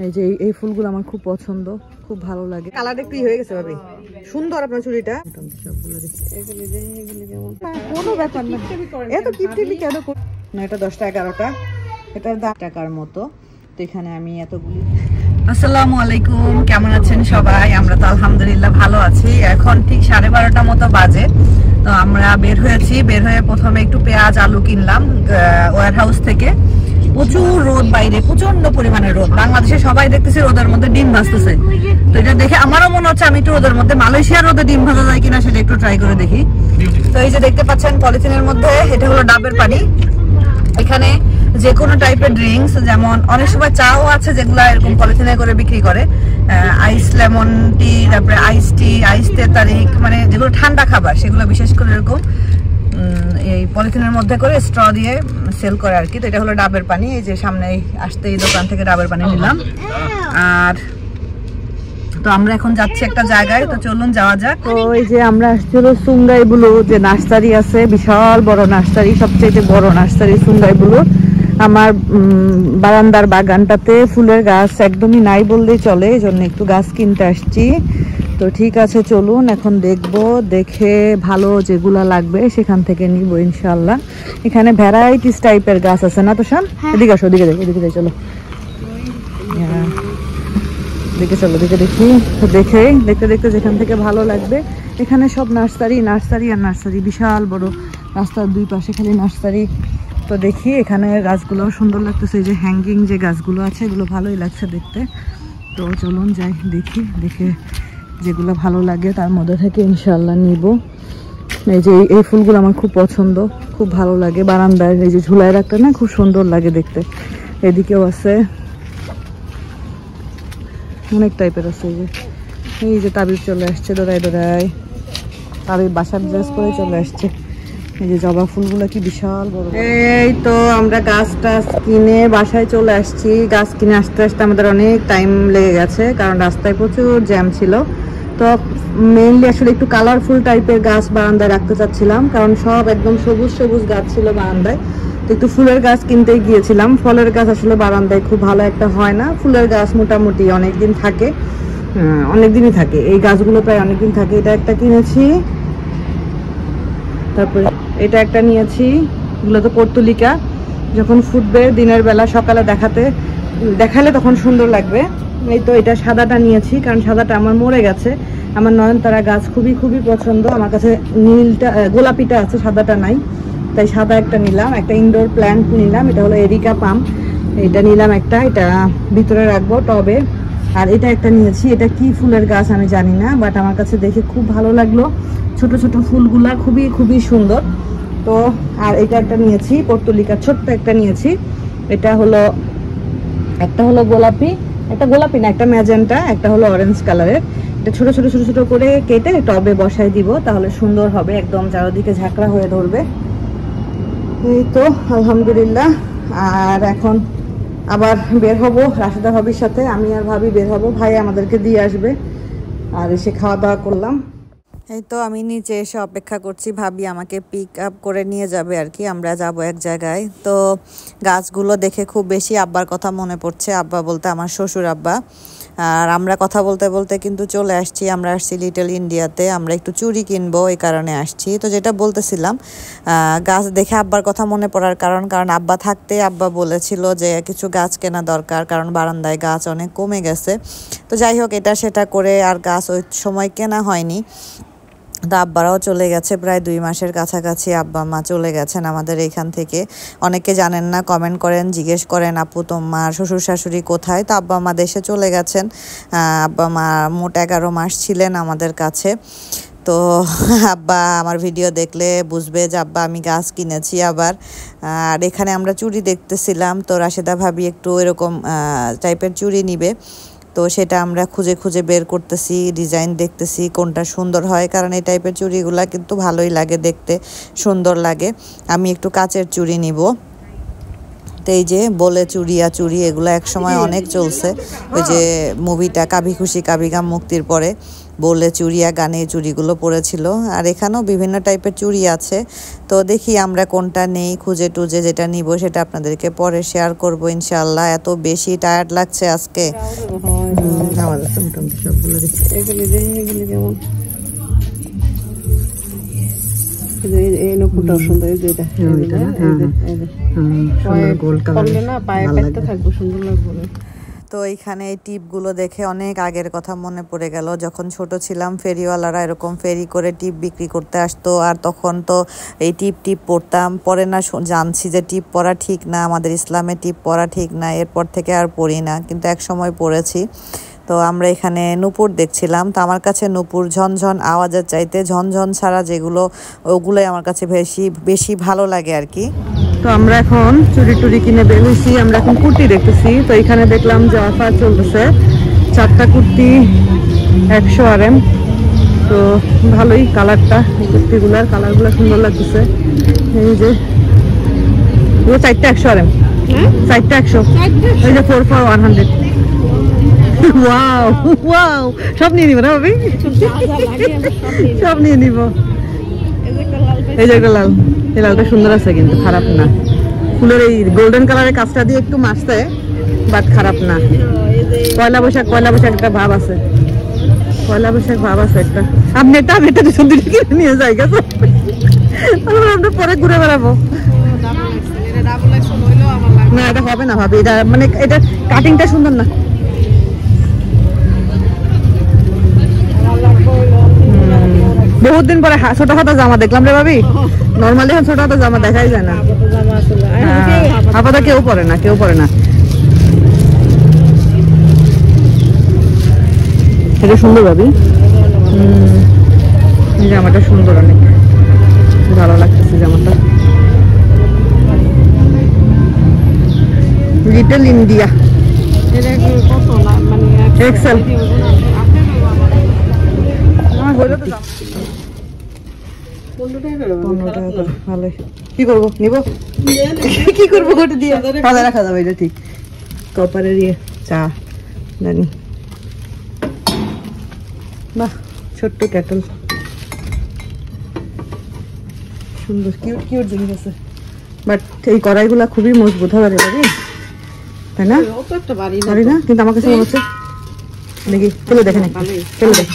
এই যে এই- ফুলগুলো আমার খুব পছন্দ খুব ভালো লাগে। কালারটা একটু হয়ে গেছে ভাবি। সুন্দর আপনার। না, কোনো ব্যাপার না। এত কিপটিপি এটা দশটা এগারোটা। এটার দাম টাকার মতো। এখানে আমি এতগুলি আসসালামু আলাইকুম। কেমন আছেন সবাই? আমরা তো আলহামদুলিল্লাহ ভালো আছি। এখন ঠিক সাড়ে বারোটা মতো বাজে। তো আমরা বের হয়েছি। বের হয়ে প্রথমে একটু পেঁয়াজ, আলু কিনলাম ওয়ার হাউস থেকে। প্রচুর রোদ বাইরে প্রচণ্ড পরিমাণে রোদ। বাংলাদেশে সবাই দেখতেছি রোদের মধ্যে ডিম ভাজতেছে। তো এটা দেখে আমারও মনে হচ্ছে আমি একটু রোদের মধ্যে মালয়েশিয়ার রোদে ডিম ভাজা যায় কিনা সেটা একটু ট্রাই করে দেখি। তো এই যে দেখতে পাচ্ছেন পলিথিনের মধ্যে, এটা হলো ডাবের পানি। এখানে যে কোনো টাইপের ড্রিঙ্কস যেমন অনেক সময় চাও আছে যেগুলো এরকম পলিথিনে করে বিক্রি করে। আইস লেমন টি তারপরে আইস টি আইস তেতারিক মানে যেগুলো ঠান্ডা খাবার, সেগুলো বিশেষ করে এরকম এই পলিথিনের মধ্যে করে স্ট্র দিয়ে সেল করে আর কি। তো এটা হলো ডাবের পানি, এই যে সামনে আসতে এই দোকান থেকে ডাবের পানি নিলাম। আর তো আমরা এখন যাচ্ছি একটা জায়গায়, তো চলুন যাওয়া যাক। তো এই যে আমরা আসছি হলো সুঙ্গাই যে নার্সারি আছে, বিশাল বড় নার্সারি সবচেয়ে বড় নার্সারি সুঙ্গাই বুলু আমার বারান্দার বাগানটাতে ফুলের গাছ একদমই নাই বললেই চলে এই জন্য একটু গাছ কিনতে আসছি। তো ঠিক আছে চলুন এখন দেখব দেখে ভালো যেগুলা লাগবে সেখান থেকে নিব ইনশাল্লাহ এখানে ভ্যারাইটিস টাইপের গাছ আছে না তো শান এদিকে আসো ওদিকে দেখো এদিকে যাই, চলো। হ্যাঁ দেখে চলো দেখে দেখি তো দেখে দেখতে দেখতে যেখান থেকে ভালো লাগবে। এখানে সব নার্সারি নার্সারি আর নার্সারি বিশাল বড় রাস্তার দুই পাশে খালি নার্সারি। তো দেখি এখানে গাছগুলো সুন্দর লাগতেছে, এই যে হ্যাঙ্গিং যে গাছগুলো আছে, এগুলো ভালোই লাগছে দেখতে। তো চলুন যাই, দেখি, দেখে যেগুলো ভালো লাগে, তার মধ্যে থেকে ইনশাল্লাহ নিব। এই যে এই- ফুলগুলো আমার খুব পছন্দ, খুব ভালো লাগে। বারান্দায় এই যে ঝুলায় রাখতে না খুব সুন্দর লাগে দেখতে। এদিকেও আছে, অনেক টাইপের আছে এই যে। এই যে তাবির চলে আসছে, দোড়ায় দোড়ায়। তাবির বাসার ড্রেস পরে চলে আসছে। এই যে জবা ফুলগুলো কি বিশাল বড় এই তো আমরা গাছ টাছ কিনে বাসায় চলে আসছি। গাছ কিনে আসতে আসতে আমাদের অনেক টাইম লেগে গেছে, কারণ রাস্তায় প্রচুর জ্যাম ছিল। তো মেইনলি আসলে একটু কালারফুল টাইপের গাছ বারান্দায় রাখতে চাচ্ছিলাম, কারণ সব একদম সবুজ সবুজ গাছ ছিল বারান্দায়। তো একটু ফুলের গাছ কিনতে গিয়েছিলাম। ফলের গাছ আসলে বারান্দায় খুব ভালো একটা হয় না। ফুলের গাছ মোটামুটি অনেক দিন থাকে অনেক দিনই থাকে। এই গাছগুলো প্রায় অনেক দিন থাকে। এটা একটা কিনেছি। তারপরে এটা একটা নিয়েছি, এগুলো তো পর্তুলিকা। যখন ফুটবে দিনের বেলা সকালে দেখাতে, দেখালে তখন সুন্দর লাগবে। এই তো এটা সাদাটা নিয়েছি, কারণ সাদাটা আমার মরে গেছে। আমার নয়নতারা গাছ খুবই খুবই পছন্দ। আমার কাছে নীলটা গোলাপিটা আছে, সাদাটা নাই। তাই সাদা একটা নিলাম, একটা ইনডোর প্ল্যান্ট নিলাম। এটা হলো এরিকা পাম। এটা নিলাম একটা, এটা ভিতরে রাখব টবে। আর এটা একটা নিয়েছি। এটা কি ফুলের গাছ আমি জানি না বাট আমার কাছে দেখে খুব ভালো লাগল। ছোট ছোট ফুলগুলা খুবই খুবই সুন্দর। তো, আর এটা একটা নিয়েছি, পর্তুলিকা, ছোট্ট একটা নিয়েছি। এটা হলো, একটা হলো গোলাপি, একটা গোলাপি না, একটা ম্যাজেন্টা, একটা হলো অরেঞ্জ কালারের এটা ছোট ছোট ছোট ছোট করে কেটে টবে বসাই দিব, তাহলে সুন্দর হবে, একদম চারিদিকে ঝাঁকড়া হয়ে ধরবে। এই তো, আলহামদুলিল্লাহ। আর এখন আবার বের হব, রাশিদা ভাবির সাথে। আমি আর ভাবি বের হব, ভাই আমাদেরকে দিয়ে আসবে। আর এসে খাওয়া দাওয়া করলাম। এই তো আমি নিচে এসে অপেক্ষা করছি, ভাবি আমাকে পিক আপ করে নিয়ে যাবে আর কি, আমরা যাব এক জায়গায়। তো গাছগুলো দেখে খুব বেশি আব্বার কথা মনে পড়ছে, আব্বা বলতে আমার শ্বশুর আব্বা। আর আমরা কথা বলতে বলতে কিন্তু চলে আসছি, আমরা আসছি লিটল ইন্ডিয়াতে আমরা একটু চুরি কিনবো এই কারণে আসছি। তো যেটা বলতেছিলাম গাছ দেখে আব্বার কথা মনে পড়ার কারণ কারণ আব্বা থাকতে আব্বা বলেছিল যে কিছু গাছ কেনা দরকার, কারণ বারান্দায় গাছ অনেক কমে গেছে। তো যাই হোক, এটা সেটা করে আর গাছ ওই সময় কেনা হয়নি। তো আব্বারাও চলে গেছে প্রায় দুই মাসের কাছাকাছি। আব্বা, মা চলে গেছেন আমাদের এখান থেকে। অনেকে জানেন না কমেন্ট করেন, জিজ্ঞেস করেন, আপু, তোমার শ্বশুর শাশুড়ি কোথায়? তো আব্বা, মা দেশে চলে গেছেন। আব্বা, মা মোট এগারো মাস ছিলেন আমাদের কাছে। তো আব্বা, আমার ভিডিও দেখলে বুঝবে যে আব্বা, আমি গাছ কিনেছি আবার। আর এখানে আমরা চুড়ি দেখতেছিলাম। তো রাশেদা ভাবি একটু এরকম টাইপের চুড়ি নিবে। তো সেটা আমরা খুঁজে খুঁজে বের করতেছি ডিজাইন দেখতেছি, কোনটা সুন্দর হয়। কারণ এই টাইপের চুড়িগুলা কিন্তু ভালোই লাগে দেখতে, সুন্দর লাগে। আমি একটু কাচের চুড়ি নিব। এই যে বলে চুরিয়া চুরি এগুলো একসময় অনেক চলছে। ওই যে মুভিটা কাবি খুশি, কাভি গাম মুক্তির পরে। বলে চুড়িয়া গানে চুড়িগুলো পরেছিল আর এখানেও বিভিন্ন টাইপের চুড়ি আছে তো দেখি আমরা কোনটা নেই খুঁজে টুজে যেটা নিব সেটা আপনাদেরকে পরে শেয়ার করব ইনশাল্লাহ এত বেশি টায়ার্ড লাগছে আজকে সুন্দর হ্যাঁ, লাগবে। তো এইখানে এই টিপগুলো দেখে অনেক আগের কথা মনে পড়ে গেল। যখন ছোট ছিলাম, ফেরিওয়ালারা এরকম ফেরি করে টিপ বিক্রি করতে আসতো। আর তখন তো এই টিপ টিপ পড়তাম। পরে না জানছি যে টিপ পরা ঠিক না, আমাদের ইসলামে টিপ পরা ঠিক না, এরপর থেকে আর পড়ি না। কিন্তু এক সময় পড়েছি। তো আমরা এখানে নূপুর দেখছিলাম। তো আমার কাছে নূপুর ঝনঝন আওয়াজের চাইতে ঝনঝন ছাড়া যেগুলো, ওগুলোই আমার কাছে বেশি বেশি ভালো লাগে আর কি। তো আমরা এখন চুরি টুরি কিনে বের হয়েছি আমরা এখন কুর্তি দেখতেছি। তো এখানে দেখলাম যে অফার চলতেছে চারটা কুর্তি একশো আর এম তো ভালোই কালারটা কুর্তিগুলার কালারগুলো সুন্দর লাগতেছে। এই যে চারটা একশো আর এম চারটা একশো। এই যে four four one hundred. Wow wow. সব নিয়ে নিব না ভাবি? সব নিয়ে নিব। এই যে একটা লাল। লালটা সুন্দর আছে কিন্তু, খারাপ না। ফুলের এই গোল্ডেন কালারের কাজটা দিয়ে একটু মাসতে বাট খারাপ না। পয়লা বৈশাখ পয়লা বৈশাখ একটা ভাব আছে। পয়লা বৈশাখ ভাব আছে একটা। আপনি এটা, আমি এটা দুশো দুটো কিনে নিয়ে যাই গেছে আমরা পরে ঘুরে বেড়াবো। না, এটা হবে না ভাবি, এটা মানে এটা কাটিংটা সুন্দর না। বহুত দিন পরে ছোট হাতা জামা দেখলাম রে ভাবি। নর্মালি এখন ছোট হাতা জামা দেখাই যায় না। হ্যাঁ, আপাতত কেউ পরে না কেউ পরে না। এটা সুন্দর ভাবি। জামাটা সুন্দর অনেক। ভালো লাগতেছে জামাটা। লিটল ইন্ডিয়া এক্সেল পনেরো টাকা করে ভালোই কি করব নিব কি করব ওটা দিয়ে কাজে রাখা যাবে এটা ঠিক কপারের ইয়ে চা জানি বাহ ছোট্ট ক্যাটল সুন্দর কিউট কিউট জিনিস আছে বাট এই কড়াইগুলা খুবই মজবুত হবে তাই না পারি না কিন্তু আমার কাছে মনে হচ্ছে দেখি ফেলে দেখেন একটু। ভালোই ফেলে দেখ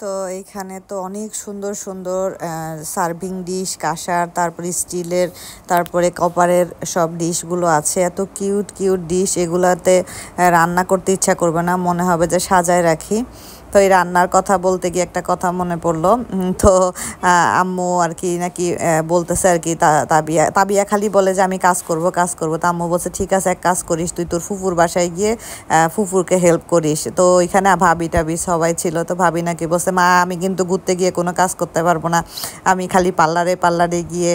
তো এখানে তো অনেক সুন্দর সুন্দর সার্ভিং ডিশ কাঁসার, তারপরে স্টিলের তারপরে কপারের সব ডিশগুলো আছে। এত কিউট কিউট ডিশ এগুলাতে রান্না করতে ইচ্ছা করবে না। মনে হবে যে সাজায় রাখি। তো এই রান্নার কথা বলতে গিয়ে একটা কথা মনে পড়ল। তো আম্মু আর কি নাকি বলতেছে আর কি তাবিয়া তাবিয়া খালি বলে যে আমি কাজ করব কাজ করব। তো আম্মু বলছে, ঠিক আছে, এক কাজ করিস, তুই তোর ফুফুর বাসায় গিয়ে ফুফুরকে হেল্প করিস। তো ওইখানে ভাবি টাবি সবাই ছিল, তো ভাবি নাকি বলছে, মা, আমি কিন্তু ঘুরতে গিয়ে কোনো কাজ করতে পারব না। আমি খালি পার্লারে পার্লারে গিয়ে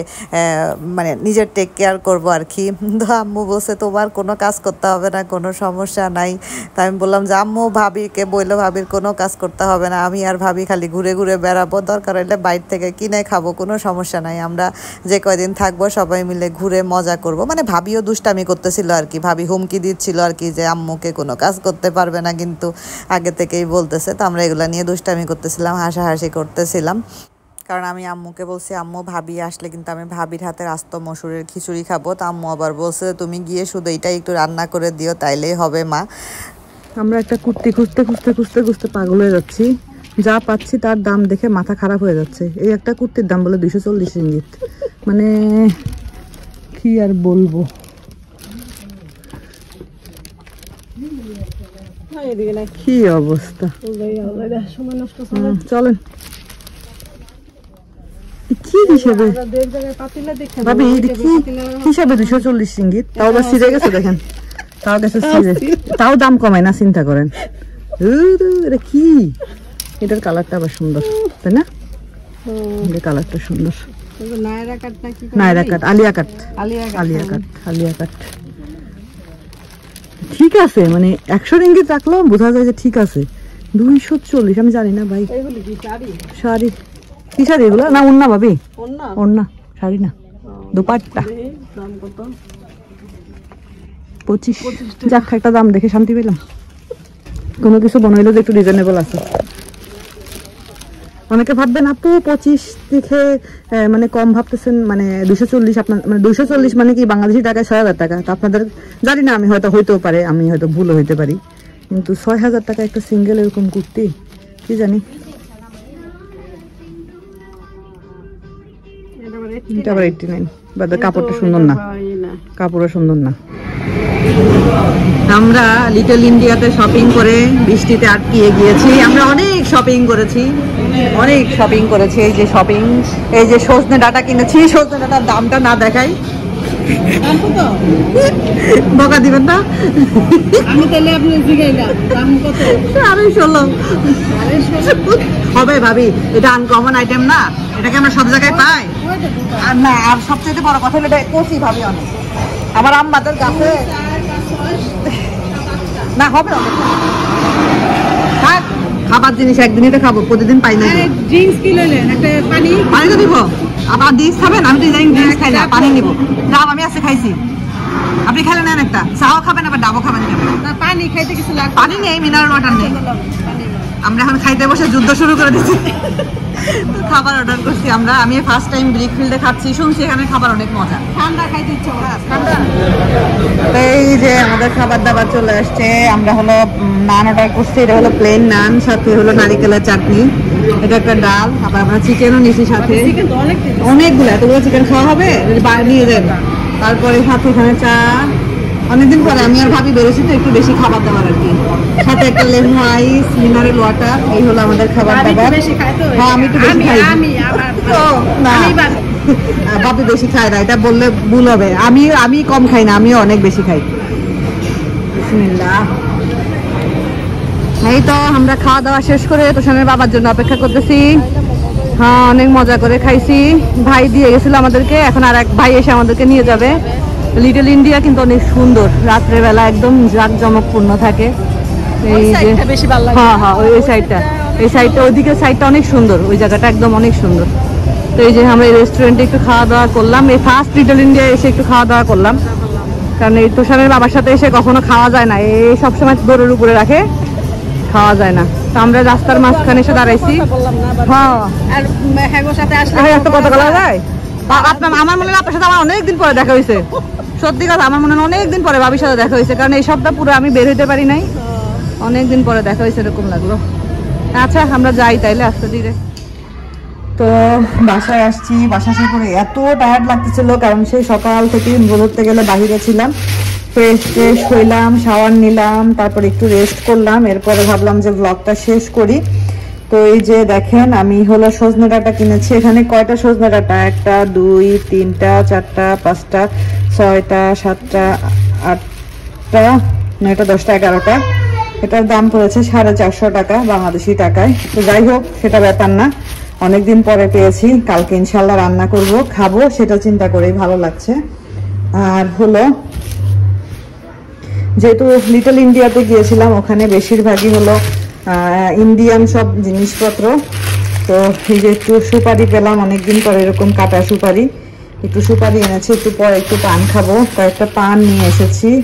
মানে নিজের টেক কেয়ার করব আর কি। তো আম্মু বলছে, তোমার কোনো কাজ করতে হবে না, কোনো সমস্যা নাই। তো আমি বললাম যে, আম্মু, ভাবিকে বলল, ভাবির কোনো কাজ করতে হবে না। আমি আর ভাবি খালি ঘুরে ঘুরে বেড়াবো। দরকার হলে বাইরে থেকে কিনে খাব, কোনো সমস্যা নাই। আমরা যে কয়দিন থাকব সবাই মিলে ঘুরে মজা করব। মানে ভাবিও দুষ্টামি করতেছিল আর কি। ভাবি হুমকি দিচ্ছিল আর কি যে আম্মুকে কোনো কাজ করতে পারবে না কিন্তু আগে থেকেই বলতেছে। তো আমরা এগুলা নিয়ে দুষ্টামি করতেছিলাম, হাসাহাসি করতেছিলাম। কারণ আমি আম্মুকে বলছি, আম্মু, ভাবি আসলে কিন্তু আমি ভাবির হাতে আস্ত মসুরের খিচুড়ি খাব। তো আম্মু আবার বলছে, তুমি গিয়ে শুধু এইটাই একটু রান্না করে দিও, তাইলেই হবে মা। আমরা একটা কুর্তি খুঁজতে খুঁজতে খুঁজতে খুঁজতে পাগল হয়ে যাচ্ছি। যা পাচ্ছি তার দাম দেখে মাথা খারাপ হয়ে যাচ্ছে। এই একটা কুর্তির দাম বলে দুইশো চল্লিশ ইঙ্গিত মানে কি আর বলব? কি অবস্থা? হুম, চলেন। কি হিসেবে? ভাবি দুশো চল্লিশ ইঙ্গিত তাও আবার সিরে গেছে দেখেন। তাও গেছে তাও দাম কমায় না চিন্তা করেন। এটা কি? এটার কালারটা আবার সুন্দর তাই না? এটার কালারটা সুন্দর। নায়রা কাট নাকি নায়রা কাট আলিয়া কাট। আলিয়া কাট আলিয়া কাট ঠিক আছে মানে একশো রিঙ্গিত রাখলেও বোঝা যায় যে ঠিক আছে। দুইশো চল্লিশ আমি জানি না ভাই। শাড়ি? কি শাড়ি এগুলো? না উন্না ভাবি। অন্য শাড়ি না। দুপাট্টা। পঁচিশ। যাক একটা দাম দেখে শান্তি পেলাম। কোনো কিছু বানাইলো যে একটু রিজনেবল আছে। অনেকে ভাববেন আপু পঁচিশ দেখে মানে কম ভাবতেছেন মানে দুশো চল্লিশ আপনার মানে দুশো চল্লিশ মানে কি বাংলাদেশি টাকায় ছয় হাজার টাকা? তো আপনাদের জানি না আমি হয়তো হইতেও পারে আমি হয়তো ভুলও হইতে পারি। কিন্তু ছয় হাজার টাকা একটা সিঙ্গেল এরকম কুর্তি কি জানি? এটা আবার এইটটি নাইন বাদ কাপড়টা সুন্দর না। কাপড়ও সুন্দর না। আমরা লিটল ইন্ডিয়াতে শপিং করে বৃষ্টিতে আটকিয়ে গিয়েছি। আমরা অনেক শপিং করেছি। অনেক শপিং করেছি। এই যে শপিং এই যে সজনে ডাটা কিনেছি। সজনে ডাটার দামটা না দেখাই। বকা দিবেন না? আমি তাহলে আপনি দাম কত? আড়াই ষোলো হবে ভাবি এটা আনকমন আইটেম না। এটাকে আমরা সব জায়গায় পাই। আর না আর সবচেয়ে বড় কথা হলো এটা কচি ভাবি অনেক। আমার আম্মাদের কাছে না হবে। থাক, খাবার জিনিস একদিনই তো খাব প্রতিদিন পাই না ড্রিঙ্কস কি লইলেন? একটা পানি? পানি তো দিব। আবার ডিস খাবেন? আমি তো ইদানিং ড্রিঙ্কস খাই না পানি নিব। ডাব আমি আজকে খাইছি। আপনি খেলে নেন একটা। চাও খাবেন আবার ডাবও খাবেন না পানি খাইতে কিছু লাগবে পানি নেই মিনারেল ওয়াটার নেই। আমরা এখন খাইতে বসে যুদ্ধ শুরু করে দিচ্ছি। খাবার অর্ডার করছি আমরা। আমি ফার্স্ট টাইম ব্রিক ফিল্ডে খাচ্ছি। শুনছি এখানে খাবার অনেক মজা। ঠান্ডা খাইতে ইচ্ছা এই যে আমাদের খাবার দাবার চলে আসছে আমরা হলো নান অর্ডার করছি। এটা হলো প্লেন নান সাথে হলো নারিকেলের চাটনি। এটা একটা ডাল আবার আমরা চিকেনও নিছি সাথে। চিকেন তো অনেকগুলো এতগুলো চিকেন খাওয়া হবে? নিয়ে যান। তারপরে সাথে এখানে চা অনেকদিন পরে আমি আর ভাবি বেরোছি তো একটু বেশি খাবার দাবার আর কি। সাথে একটা লেমন আইস মিনারেল ওয়াটার এই হলো আমাদের খাবার দাবার। তো হ্যাঁ আমি একটু বেশি খাই। না। বাপি বেশি খায় না এটা বললে ভুল হবে। আমি আমি কম খাই না আমিও অনেক বেশি খাই। বিসমিল্লাহ। এই তো আমরা খাওয়া দাওয়া শেষ করে তোষানের বাবার জন্য অপেক্ষা করতেছি। হ্যাঁ অনেক মজা করে খাইছি। ভাই দিয়ে গেছিল আমাদেরকে এখন আর এক ভাই এসে আমাদেরকে নিয়ে যাবে। লিটল ইন্ডিয়া কিন্তু অনেক সুন্দর। রাত্রেবেলা একদম জাঁকজমকপূর্ণ থাকে। এই যে হ্যাঁ হ্যাঁ ওই ওই সাইডটা এই সাইডটা ওইদিকে সাইডটা অনেক সুন্দর। ওই জায়গাটা একদম অনেক সুন্দর। তো এই যে আমরা এই রেস্টুরেন্টে একটু খাওয়া দাওয়া করলাম। এই ফার্স্ট লিটল ইন্ডিয়া এসে একটু খাওয়া দাওয়া করলাম। কারণ এই তোষানের বাবার সাথে এসে কখনো খাওয়া যায় না। এই সবসময় দৌড়ের উপরে রাখে। খাওয়া যায় না। তো আমরা রাস্তার মাঝখানে এসে দাঁড়াইছি। হ্যাঁ। একটা কথা বলা যায় আপনার আমার মনে হয় আপনার সাথে আমার অনেক দিন পরে দেখা হয়েছে। সত্যি কথা, আমার মনে হয় অনেক দিন পরে ভাবির সাথে দেখা হয়েছে, কারণ এই সপ্তাহ পুরো আমি বের হইতে পারি নাই। অনেক দিন পরে দেখা হয়েছে এরকম লাগল। আচ্ছা আমরা যাই তাইলে, আস্তে ধীরে। তো বাসায় আসছি, বাসা আসার পরে এত টায়ার্ড লাগতেছিল কারণ সেই সকাল থেকে ধরতে গেলে বাহিরে ছিলাম। ফ্রেশ ফ্রেশ হইলাম শাওয়ার নিলাম, তারপর একটু রেস্ট করলাম, এরপরে ভাবলাম যে ব্লগটা শেষ করি। তো এই যে দেখেন, আমি হলো সজনে ডাটা কিনেছি। এখানে কয়টা সজনে ডাটা? একটা, দুই, তিনটা, চারটা, পাঁচটা ছয়টা, সাতটা, আটটা, নয়টা, দশটা, এগারোটা। এটার দাম পড়েছে সাড়ে চারশো টাকা বাংলাদেশি টাকায়। তো যাই হোক, সেটা ব্যাপার না। অনেকদিন পরে পেয়েছি। কালকে ইনশাল্লাহ রান্না করব, খাব, সেটা চিন্তা করেই ভালো লাগছে। আর হলো, যেহেতু লিটল ইন্ডিয়াতে গিয়েছিলাম, ওখানে বেশিরভাগই হলো ইন্ডিয়ান সব জিনিসপত্র। তো এই যে একটু সুপারি পেলাম, অনেকদিন পরে এরকম কাটা সুপারি। একটু সুপারি এনেছি, একটু পরে একটু পান খাব। কয়েকটা পান নিয়ে এসেছি।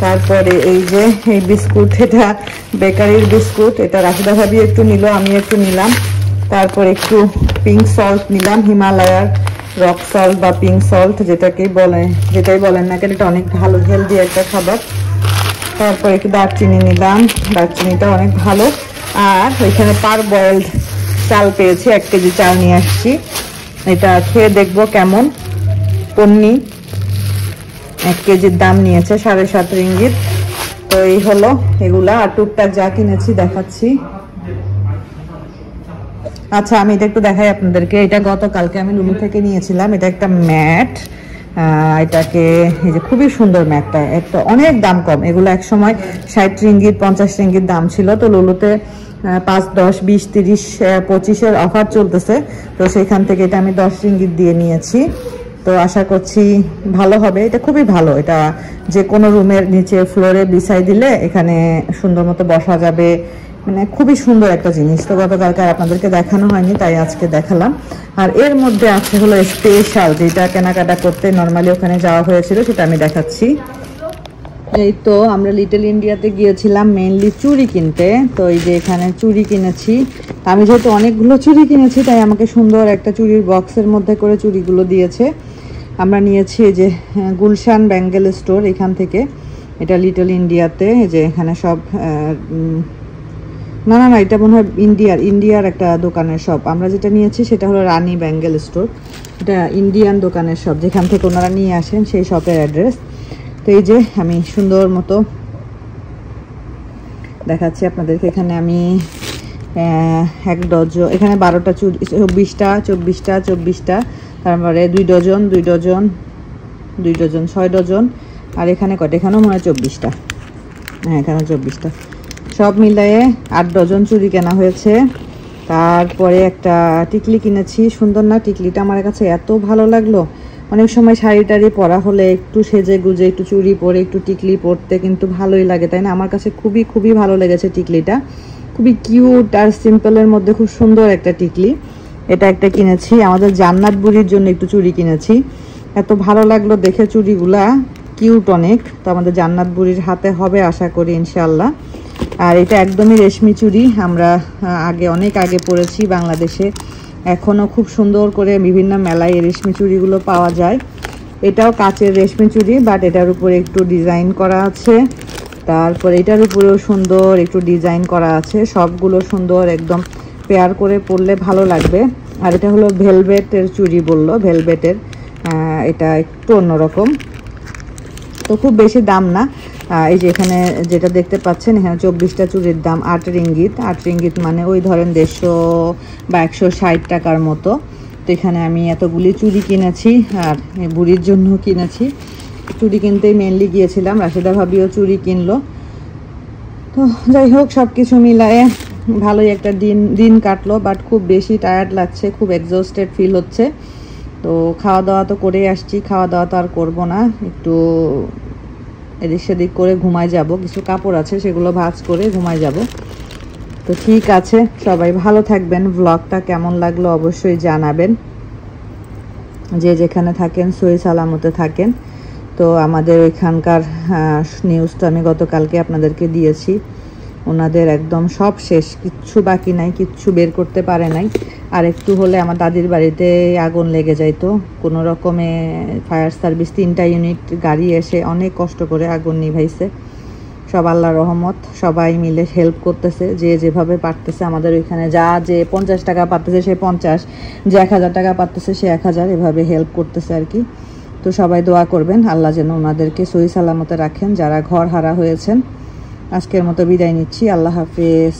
তারপরে এই যে, এই বিস্কুট, এটা বেকারির বিস্কুট, এটা রাখিদা ভাবি একটু নিল, আমি একটু নিলাম। তারপর একটু পিঙ্ক সল্ট নিলাম, হিমালয়ার রক সল্ট বা পিঙ্ক সল্ট যেটাকে বলে, যেটাই বলেন না কেন, এটা অনেক ভালো হেলদি একটা খাবার। তারপর একটু দারচিনি নিলাম, দারচিনিটা অনেক ভালো। আর ওইখানে পার বয়েলড চাল পেয়েছি, এক কেজি চাল নিয়ে আসছি। এটা খেয়ে দেখব কেমন। পন্নি এক কেজির দাম নিয়েছে সাড়ে সাত রিঙ্গিত। তো এই হলো এগুলা, আর টুকটাক যা কিনেছি দেখাচ্ছি। আচ্ছা আমি এটা একটু দেখাই আপনাদেরকে। এটা গতকালকে আমি লুলু থেকে নিয়েছিলাম। এটা একটা ম্যাট। এটাকে এই যে খুবই সুন্দর ম্যাটটা। একটা অনেক দাম কম। এগুলো এক সময় ষাট রিঙ্গিত, পঞ্চাশ রিঙ্গিত দাম ছিল। তো লুলুতে পাঁচ, দশ, বিশ, তিরিশ পঁচিশের অফার চলতেছে। তো সেখান থেকে এটা আমি দশ রিঙ্গিত দিয়ে নিয়েছি। তো আশা করছি ভালো হবে। এটা খুবই ভালো। এটা যে কোনো রুমের নিচে ফ্লোরে বিছাই দিলে এখানে সুন্দর মতো বসা যাবে। মানে খুবই সুন্দর একটা জিনিস। তো গতকালকে আপনাদেরকে দেখানো হয়নি, তাই আজকে দেখালাম। আর এর মধ্যে আছে হলো স্পেশাল যেটা কেনাকাটা করতে নর্মালি ওখানে যাওয়া হয়েছিল, সেটা আমি দেখাচ্ছি। এই তো আমরা লিটল ইন্ডিয়াতে গিয়েছিলাম মেনলি চুড়ি কিনতে। তো এই যে এখানে চুড়ি কিনেছি। আমি যেহেতু অনেকগুলো চুড়ি কিনেছি, তাই আমাকে সুন্দর একটা চুড়ির বক্সের মধ্যে করে চুড়িগুলো দিয়েছে। আমরা নিয়েছি এই যে গুলশান ব্যাঙ্গেল স্টোর এখান থেকে। এটা লিটল ইন্ডিয়াতে এই যে এখানে সব না না না, এটা মনে হয় ইন্ডিয়ার ইন্ডিয়ার একটা দোকানের শপ আমরা যেটা নিয়েছি সেটা হলো রানী ব্যাঙ্গেল স্টোর। এটা ইন্ডিয়ান দোকানের শপ যেখান থেকে ওনারা নিয়ে আসেন সেই শপের অ্যাড্রেস তো এই যে আমি সুন্দর মতো দেখাচ্ছি আপনাদেরকে। এখানে আমি এক ডজন, এখানে বারোটা চব্বিশটা চব্বিশটা চব্বিশটা, তারপরে দুই ডজন দুই ডজন দুই ডজন, ছয় ডজন, আর এখানে কয়টা? এখানেও মনে হয় চব্বিশটা। হ্যাঁ এখানে চব্বিশটা। সব মিলিয়ে আট ডজন চুরি কেনা হয়েছে। তারপরে একটা টিকলি কিনেছি। সুন্দর না? টিকলিটা আমার কাছে এত ভালো লাগল। অনেক সময় শাড়ি টাড়ি পরা হলে একটু সেজে গুজে একটু চুড়ি পরে, একটু টিকলি পরতে কিন্তু ভালোই লাগে, তাই না? আমার কাছে খুবই খুবই ভালো লেগেছে টিকলিটা। খুবই কিউট আর সিম্পলের মধ্যে খুব সুন্দর একটা টিকলি। এটা একটা কিনেছি, আমাদের জান্নাত বুড়ির জন্য একটু চুড়ি কিনেছি। এত ভালো লাগল দেখে চুড়িগুলা কিউট অনেক। তো আমাদের জান্নাত বুড়ির হাতে হবে আশা করি ইনশাল্লাহ আর এটা একদমই রেশমি চুড়ি, আমরা আগে, অনেক আগে পরেছি বাংলাদেশে। এখনও খুব সুন্দর করে বিভিন্ন মেলায় এই রেশমি চুড়িগুলো পাওয়া যায়। এটাও কাচের রেশমি চুড়ি বাট এটার উপরে একটু ডিজাইন করা আছে। তারপর এটার উপরেও সুন্দর একটু ডিজাইন করা আছে। সবগুলো সুন্দর একদম পেয়ার করে পরলে ভালো লাগবে। আর এটা হলো ভেলভেটের চুড়ি বলল ভেলভেটের এটা একটু অন্যরকম। তো খুব বেশি দাম না। এই যে এখানে যেটা দেখতে পাচ্ছেন, এখানে চব্বিশটা চুড়ির দাম আট রিঙ্গিত। আট রিঙ্গিত মানে ওই ধরেন দেড়শো বা একশো ষাট টাকার মতো। তো এখানে আমি এতগুলি চুড়ি কিনেছি, আর বুড়ির জন্য কিনেছি। চুড়ি কিনতেই মেনলি গিয়েছিলাম, রাশিদা ভাবিও চুড়ি কিনলো। তো যাই হোক সব কিছু মিলায়ে ভালোই একটা দিন দিন কাটলো বাট খুব বেশি টায়ার্ড লাগছে, খুব এক্সস্টেড ফিল হচ্ছে। তো খাওয়া দাওয়া তো করেই আসছি খাওয়া দাওয়া তো আর করব না, একটু এদিক সেদিক করে ঘুমায় যাব। কিছু কাপড় আছে, সেগুলো ভাজ করে ঘুমায় যাব। তো ঠিক আছে, সবাই ভালো থাকবেন। ব্লগটা কেমন লাগল অবশ্যই জানাবেন। যে যেখানে থাকেন, সই সালামতে থাকেন। তো আমাদের ওইখানকার নিউজটা আমি গতকালকে আপনাদেরকে দিয়েছি। ওনাদের একদম সব শেষ, কিচ্ছু বাকি নাই, কিচ্ছু বের করতে পারে নাই। আর একটু হলে আমার দাদির বাড়িতে আগুন লেগে যাইতো। কোনো রকমে ফায়ার সার্ভিস, তিনটা ইউনিট গাড়ি এসে অনেক কষ্ট করে আগুন নিভাইছে। সব আল্লাহ রহমত, সবাই মিলে হেল্প করতেছে। যে যেভাবে পারতেছে আমাদের ওইখানে যা যে পঞ্চাশ টাকা পারতেছে সে পঞ্চাশ, যে এক হাজার টাকা পারতেছে সে এক হাজার, এভাবে হেল্প করতেছে আর কি। তো সবাই দোয়া করবেন, আল্লাহ যেন ওনাদেরকে সহি সালামতে রাখেন, যারা ঘর হারা হয়েছেন। আজকের মতো বিদায় নিচ্ছি আল্লাহ হাফেজ।